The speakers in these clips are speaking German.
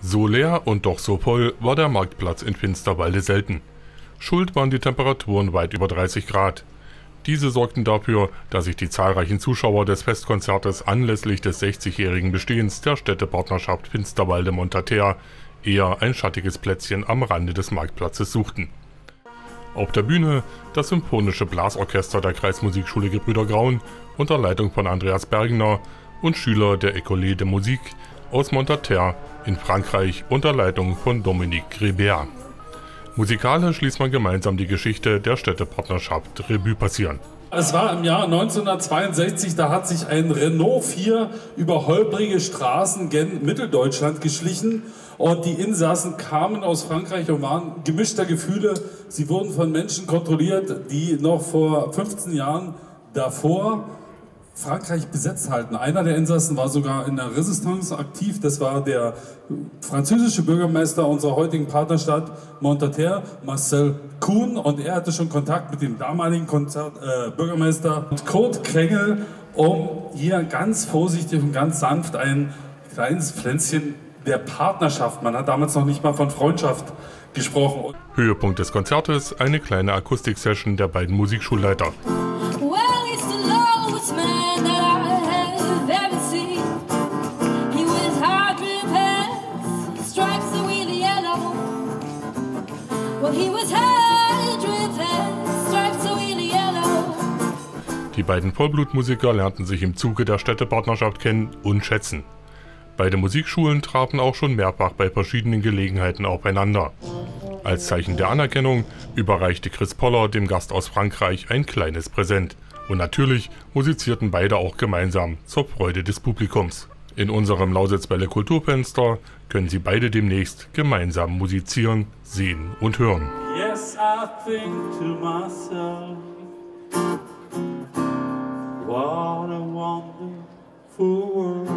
So leer und doch so voll war der Marktplatz in Finsterwalde selten. Schuld waren die Temperaturen weit über 30 Grad. Diese sorgten dafür, dass sich die zahlreichen Zuschauer des Festkonzertes anlässlich des 60-jährigen Bestehens der Städtepartnerschaft Finsterwalde-Montater eher ein schattiges Plätzchen am Rande des Marktplatzes suchten. Auf der Bühne das symphonische Blasorchester der Kreismusikschule Gebrüder Graun unter Leitung von Andreas Bergner und Schüler der École de Musique aus Montater in Frankreich unter Leitung von Dominique Ribert. Musikalisch ließ man gemeinsam die Geschichte der Städtepartnerschaft Revue passieren. Es war im Jahr 1962, da hat sich ein Renault 4 über holprige Straßen gen Mitteldeutschland geschlichen und die Insassen kamen aus Frankreich und waren gemischter Gefühle. Sie wurden von Menschen kontrolliert, die noch vor 15 Jahren davor Frankreich besetzt halten. Einer der Insassen war sogar in der Resistance aktiv. Das war der französische Bürgermeister unserer heutigen Partnerstadt Montater, Marcel Kuhn. Und er hatte schon Kontakt mit dem damaligen Konzert, äh, Bürgermeister Kurt Krengel, um hier ganz vorsichtig und ganz sanft ein kleines Pflänzchen der Partnerschaft, man hat damals noch nicht mal von Freundschaft gesprochen. Höhepunkt des Konzertes eine kleine Akustiksession der beiden Musikschulleiter. Die beiden Vollblutmusiker lernten sich im Zuge der Städtepartnerschaft kennen und schätzen. Beide Musikschulen trafen auch schon mehrfach bei verschiedenen Gelegenheiten aufeinander. Als Zeichen der Anerkennung überreichte Chris Poller dem Gast aus Frankreich ein kleines Präsent. Und natürlich musizierten beide auch gemeinsam zur Freude des Publikums. In unserem Lausitzwelle Kulturfenster können Sie beide demnächst gemeinsam musizieren, sehen und hören. Yes, I think to myself, what a wonderful world.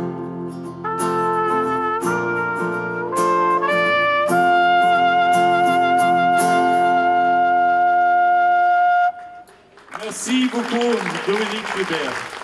Merci beaucoup, Dominique Hubert.